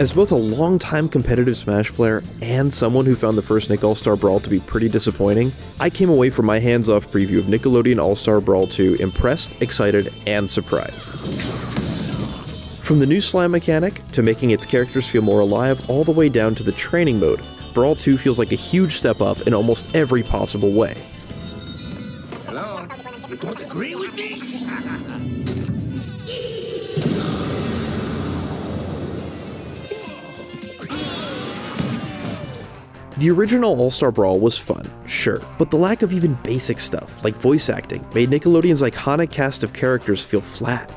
As both a long-time competitive Smash player and someone who found the first Nick All-Star Brawl to be pretty disappointing, I came away from my hands-off preview of Nickelodeon All-Star Brawl 2 impressed, excited, and surprised. From the new slime mechanic, to making its characters feel more alive, all the way down to the training mode, Brawl 2 feels like a huge step up in almost every possible way. Hello? You don't agree The original All Star Brawl was fun, sure, but the lack of even basic stuff, like voice acting, made Nickelodeon's iconic cast of characters feel flat.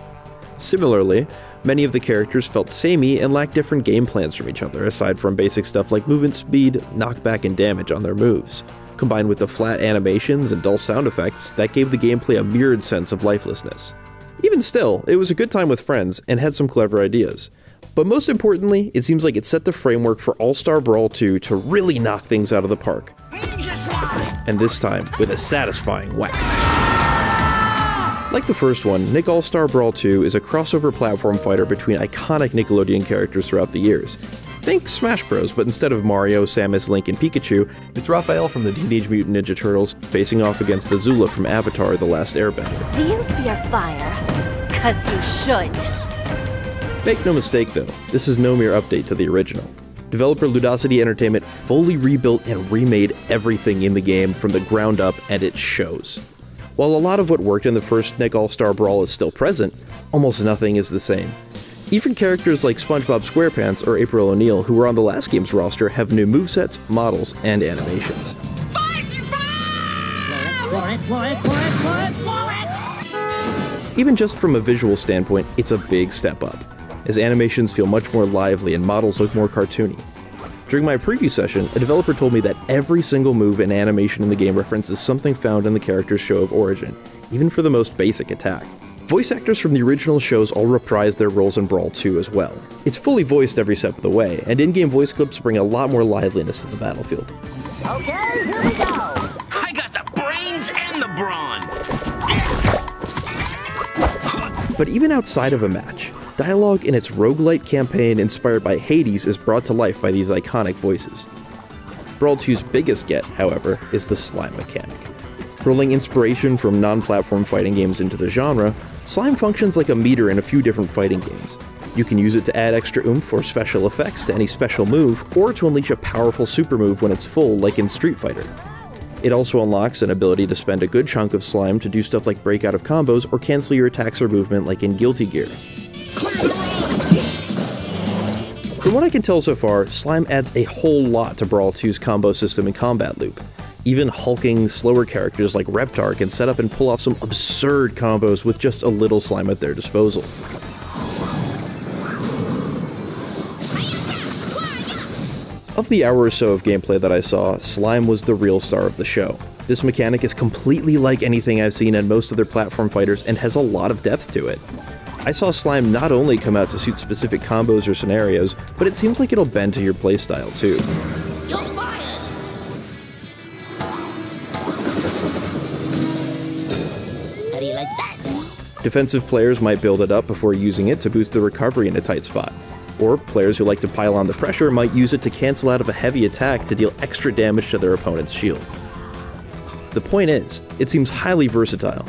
Similarly, many of the characters felt samey and lacked different game plans from each other, aside from basic stuff like movement speed, knockback, and damage on their moves. Combined with the flat animations and dull sound effects, that gave the gameplay a mirrored sense of lifelessness. Even still, it was a good time with friends and had some clever ideas. But most importantly, it seems like it set the framework for All Star Brawl 2 to really knock things out of the park. And this time, with a satisfying whack. Like the first one, Nick All Star Brawl 2 is a crossover platform fighter between iconic Nickelodeon characters throughout the years. Think Smash Bros, but instead of Mario, Samus, Link, and Pikachu, it's Raphael from the Teenage Mutant Ninja Turtles facing off against Azula from Avatar The Last Airbender. Do you fear fire? Cause you should. Make no mistake though, this is no mere update to the original. Developer Ludosity Entertainment fully rebuilt and remade everything in the game from the ground up, and it shows. While a lot of what worked in the first Nick All Star Brawl is still present, almost nothing is the same. Even characters like SpongeBob SquarePants or April O'Neil, who were on the last game's roster, have new movesets, models, and animations. Even just from a visual standpoint, it's a big step up as animations feel much more lively and models look more cartoony. During my preview session, a developer told me that every single move and animation in the game references something found in the character's show of origin, even for the most basic attack. Voice actors from the original shows all reprise their roles in Brawl 2 as well. It's fully voiced every step of the way, and in-game voice clips bring a lot more liveliness to the battlefield. Okay, here we go! I got the brains and the brawn! But even outside of a match, Dialogue in its roguelite campaign inspired by Hades is brought to life by these iconic voices. Brawl 2's biggest get, however, is the slime mechanic. Rolling inspiration from non-platform fighting games into the genre, slime functions like a meter in a few different fighting games. You can use it to add extra oomph or special effects to any special move, or to unleash a powerful super move when it's full, like in Street Fighter. It also unlocks an ability to spend a good chunk of slime to do stuff like break out of combos or cancel your attacks or movement like in Guilty Gear. From what I can tell so far, Slime adds a whole lot to Brawl 2's combo system and combat loop. Even hulking, slower characters like Reptar can set up and pull off some absurd combos with just a little slime at their disposal. Of the hour or so of gameplay that I saw, Slime was the real star of the show. This mechanic is completely like anything I've seen in most other platform fighters and has a lot of depth to it. I saw Slime not only come out to suit specific combos or scenarios, but it seems like it'll bend to your playstyle too. How do you like that? Defensive players might build it up before using it to boost the recovery in a tight spot. Or players who like to pile on the pressure might use it to cancel out of a heavy attack to deal extra damage to their opponent's shield. The point is, it seems highly versatile,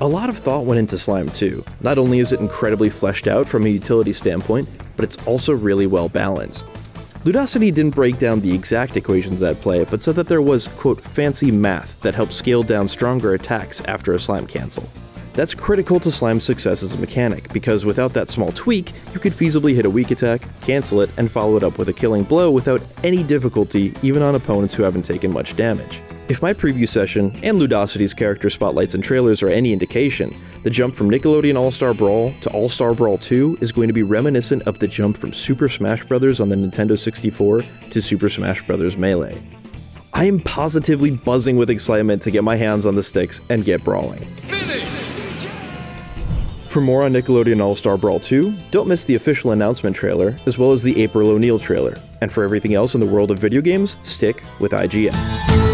a lot of thought went into Slime 2. Not only is it incredibly fleshed out from a utility standpoint, but it's also really well balanced. Ludosity didn't break down the exact equations at play, but said that there was, quote, fancy math that helped scale down stronger attacks after a slime cancel. That's critical to Slime's success as a mechanic, because without that small tweak, you could feasibly hit a weak attack, cancel it, and follow it up with a killing blow without any difficulty, even on opponents who haven't taken much damage. If my preview session and Ludosity's character spotlights and trailers are any indication, the jump from Nickelodeon All-Star Brawl to All-Star Brawl 2 is going to be reminiscent of the jump from Super Smash Bros. on the Nintendo 64 to Super Smash Bros. Melee. I am positively buzzing with excitement to get my hands on the sticks and get brawling. For more on Nickelodeon All-Star Brawl 2, don't miss the official announcement trailer, as well as the April O'Neil trailer. And for everything else in the world of video games, stick with IGN.